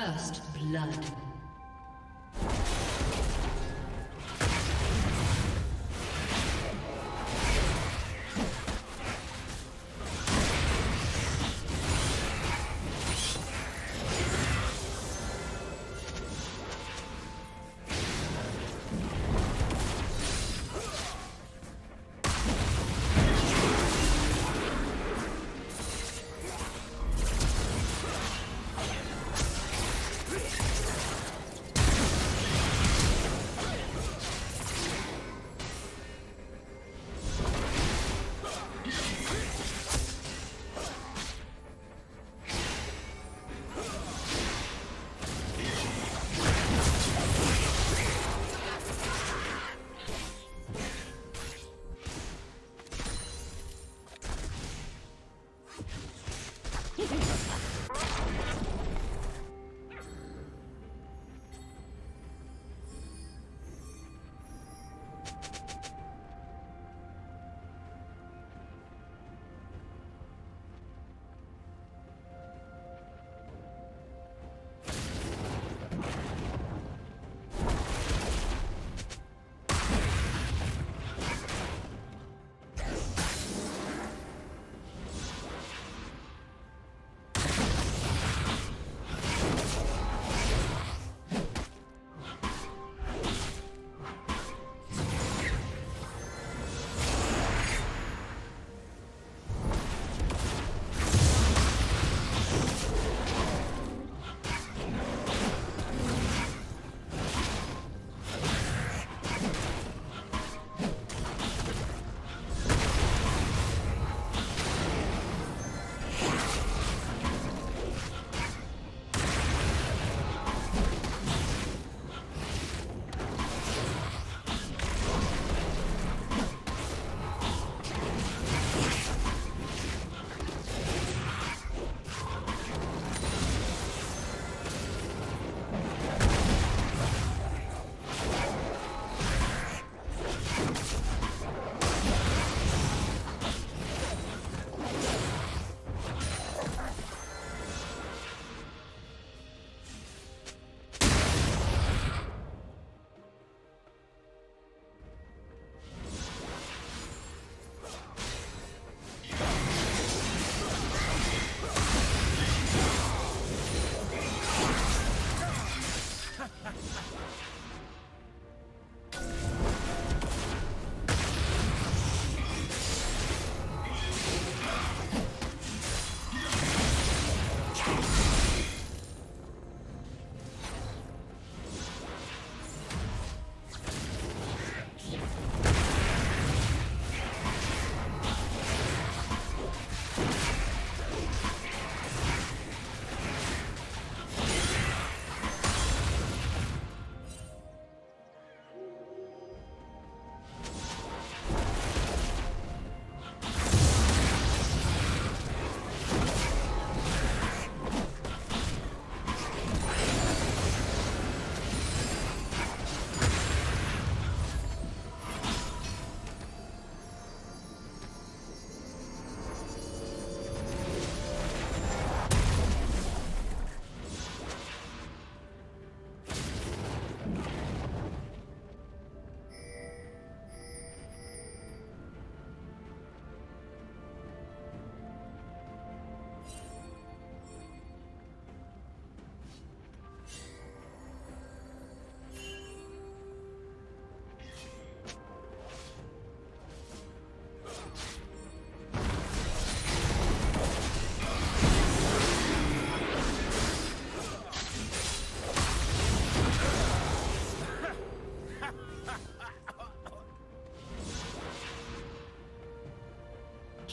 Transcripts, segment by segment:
First blood.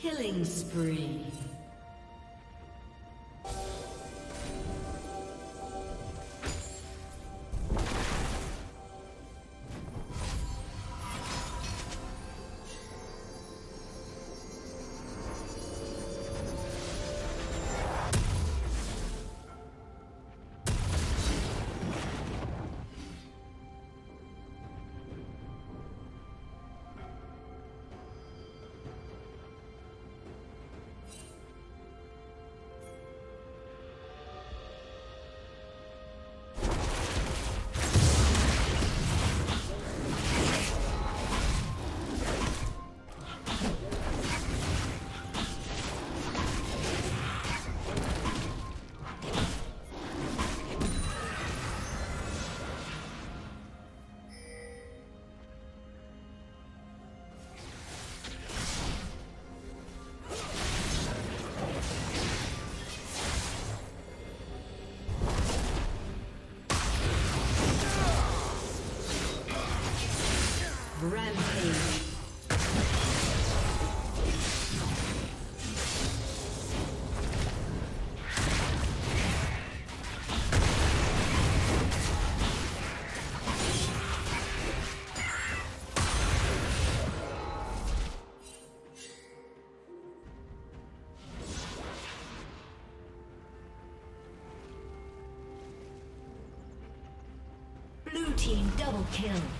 Killing spree. Team double kill.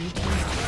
A summoner